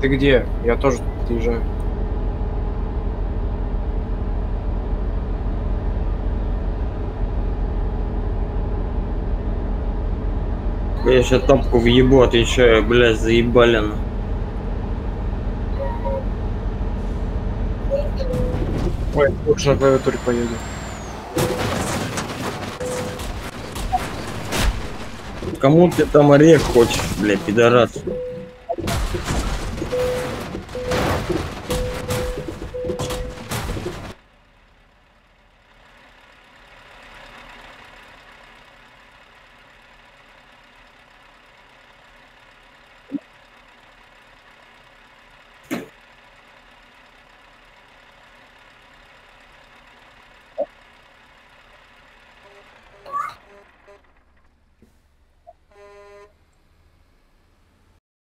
Ты где? Я тоже подъезжаю. Я сейчас тапку в ебу отвечаю, блядь, заебали на. Ой, лучше на клавиатуре поеду. Кому ты там орех хочешь, блядь, пидорас?